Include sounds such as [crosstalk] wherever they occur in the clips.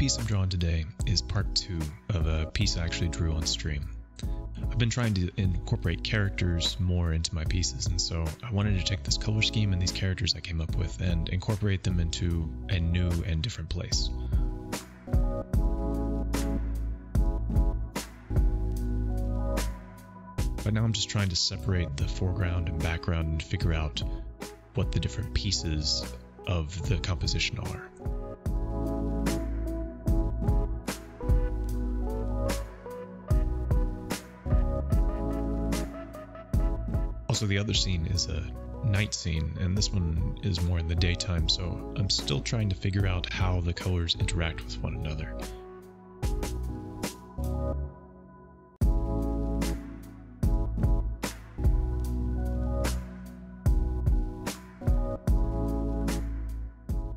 piece I'm drawing today is part two of a piece I actually drew on stream. I've been trying to incorporate characters more into my pieces, and so I wanted to take this color scheme and these characters I came up with and incorporate them into a new and different place. But now I'm just trying to separate the foreground and background and figure out what the different pieces of the composition are. Also, the other scene is a night scene, and this one is more in the daytime, so I'm still trying to figure out how the colors interact with one another.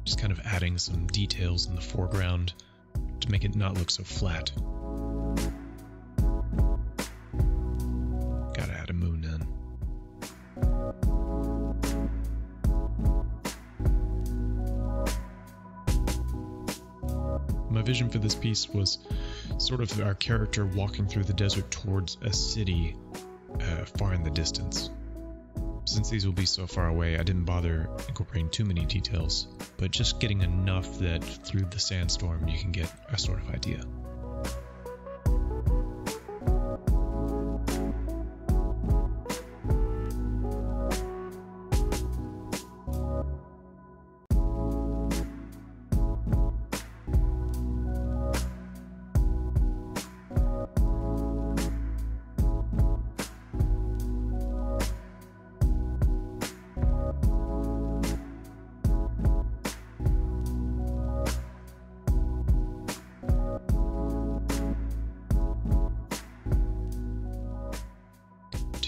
Just kind of adding some details in the foreground to make it not look so flat. Vision for this piece was sort of our character walking through the desert towards a city uh, far in the distance. Since these will be so far away, I didn't bother incorporating too many details, but just getting enough that through the sandstorm you can get a sort of idea.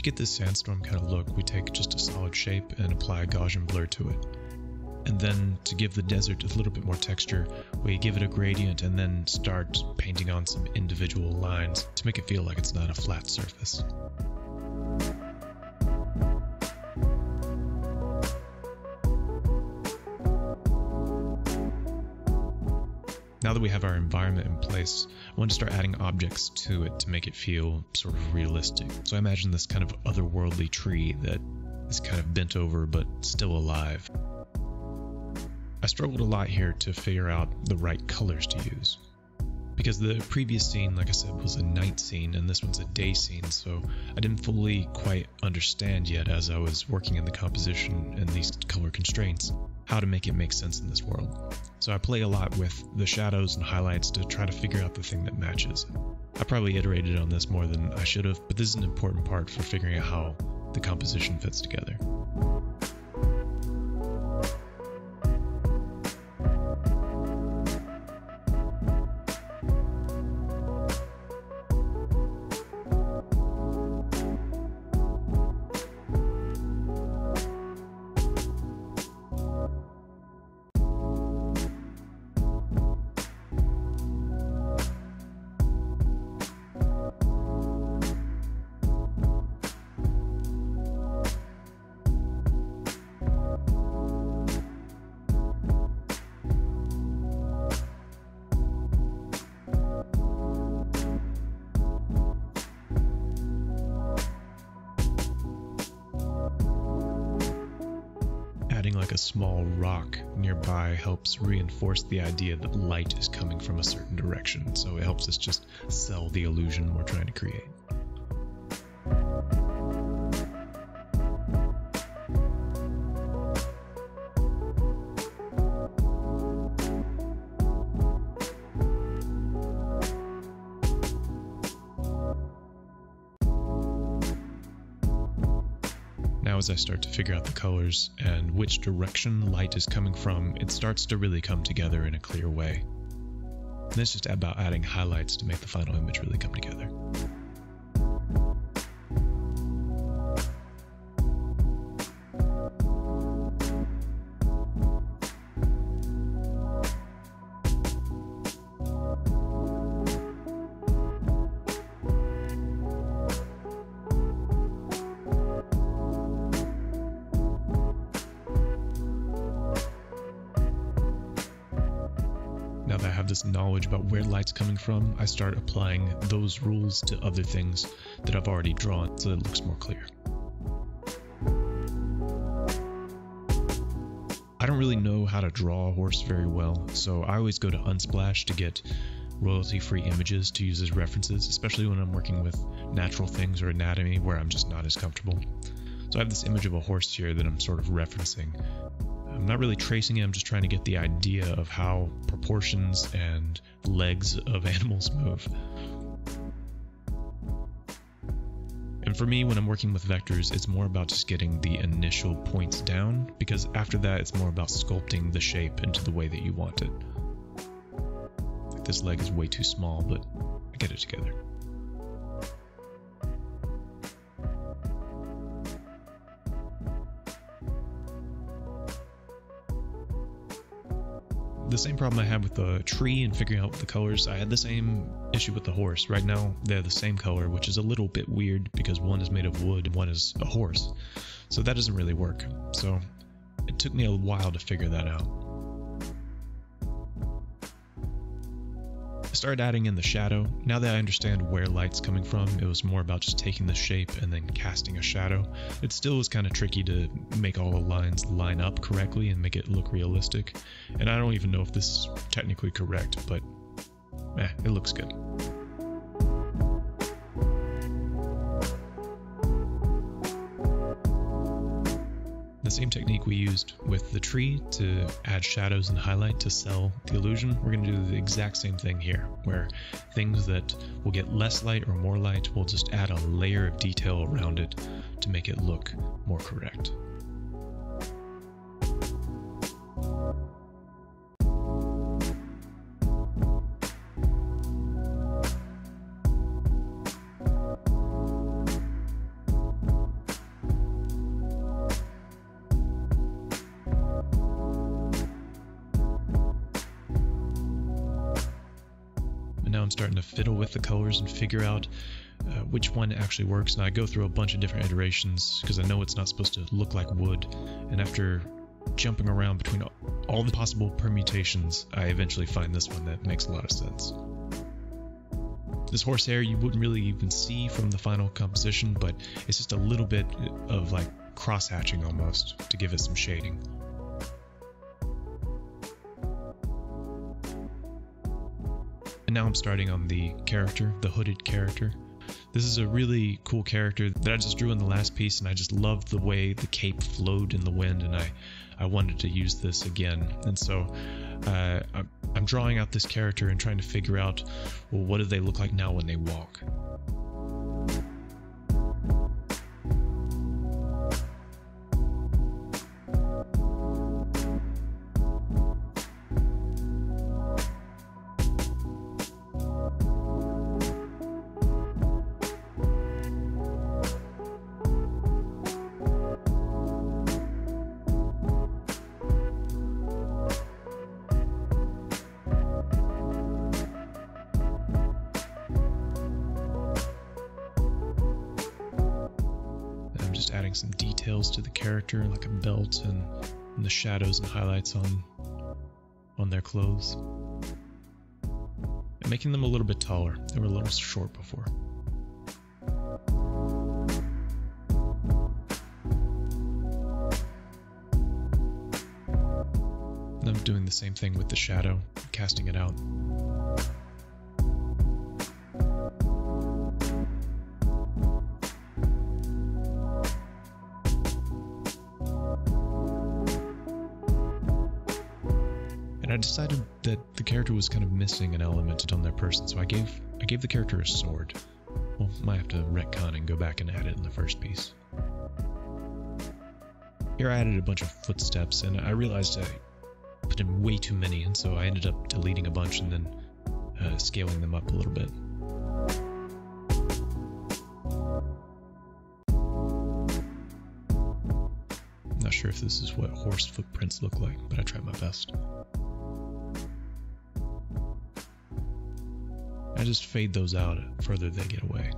Get this sandstorm kind of look, we take just a solid shape and apply a Gaussian blur to it. And then to give the desert a little bit more texture, we give it a gradient and then start painting on some individual lines to make it feel like it's not a flat surface. Now that we have our environment in place, I want to start adding objects to it to make it feel sort of realistic. So I imagine this kind of otherworldly tree that is kind of bent over but still alive. I struggled a lot here to figure out the right colors to use. Because the previous scene, like I said, was a night scene and this one's a day scene, so I didn't fully quite understand yet as I was working in the composition and these color constraints how to make it make sense in this world. So I play a lot with the shadows and highlights to try to figure out the thing that matches. I probably iterated on this more than I should have, but this is an important part for figuring out how the composition fits together. Adding like a small rock nearby helps reinforce the idea that light is coming from a certain direction, so it helps us just sell the illusion we're trying to create. Now, as I start to figure out the colors and which direction light is coming from, it starts to really come together in a clear way. And it's just about adding highlights to make the final image really come together. Now that I have this knowledge about where light's coming from, I start applying those rules to other things that I've already drawn so it looks more clear. I don't really know how to draw a horse very well, so I always go to Unsplash to get royalty free images to use as references, especially when I'm working with natural things or anatomy where I'm just not as comfortable. So I have this image of a horse here that I'm sort of referencing. I'm not really tracing it, I'm just trying to get the idea of how proportions and legs of [laughs] animals move. And for me, when I'm working with vectors, it's more about just getting the initial points down, because after that, it's more about sculpting the shape into the way that you want it. Like this leg is way too small, but I get it together. The same problem I had with the tree and figuring out the colors. I had the same issue with the horse. Right now, they're the same color, which is a little bit weird because one is made of wood and one is a horse. So that doesn't really work. So it took me a while to figure that out. Started adding in the shadow. Now that I understand where light's coming from, it was more about just taking the shape and then casting a shadow. It still was kind of tricky to make all the lines line up correctly and make it look realistic. And I don't even know if this is technically correct, but eh, it looks good. Same technique we used with the tree to add shadows and highlight to sell the illusion, we're going to do the exact same thing here, where things that will get less light or more light, we'll just add a layer of detail around it to make it look more correct. Starting to fiddle with the colors and figure out uh, which one actually works. And I go through a bunch of different iterations because I know it's not supposed to look like wood. And after jumping around between all the possible permutations, I eventually find this one that makes a lot of sense. This horsehair you wouldn't really even see from the final composition, but it's just a little bit of like cross hatching almost to give it some shading. Now I'm starting on the character, the hooded character. This is a really cool character that I just drew in the last piece, and I just loved the way the cape flowed in the wind, and I, I wanted to use this again. And so uh, I'm drawing out this character and trying to figure out, well, what do they look like now when they walk? Adding some details to the character, like a belt and, and the shadows and highlights on on their clothes. And making them a little bit taller. They were a little short before. And I'm doing the same thing with the shadow, casting it out. Decided that the character was kind of missing an element on their person, so I gave I gave the character a sword. Well, might have to retcon and go back and add it in the first piece. Here I added a bunch of footsteps, and I realized I put in way too many, and so I ended up deleting a bunch and then uh, scaling them up a little bit. Not sure if this is what horse footprints look like, but I tried my best. just fade those out further they get away.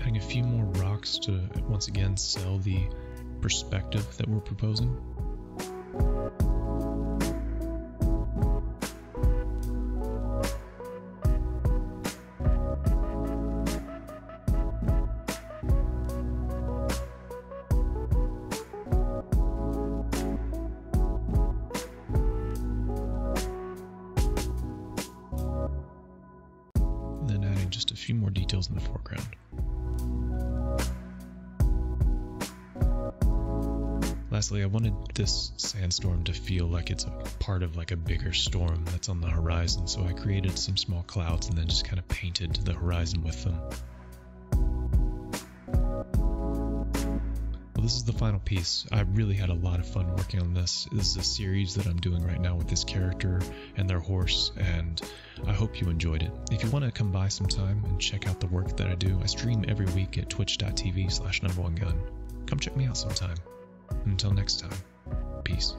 Adding a few more rocks to once again sell the perspective that we're proposing. More details in the foreground. Lastly, I wanted this sandstorm to feel like it's a part of like a bigger storm that's on the horizon, so I created some small clouds and then just kind of painted the horizon with them. This is the final piece. I really had a lot of fun working on this. This is a series that I'm doing right now with this character and their horse, and I hope you enjoyed it. If you want to come by sometime and check out the work that I do, I stream every week at twitch.tv slash number one gun. Come check me out sometime. Until next time, peace.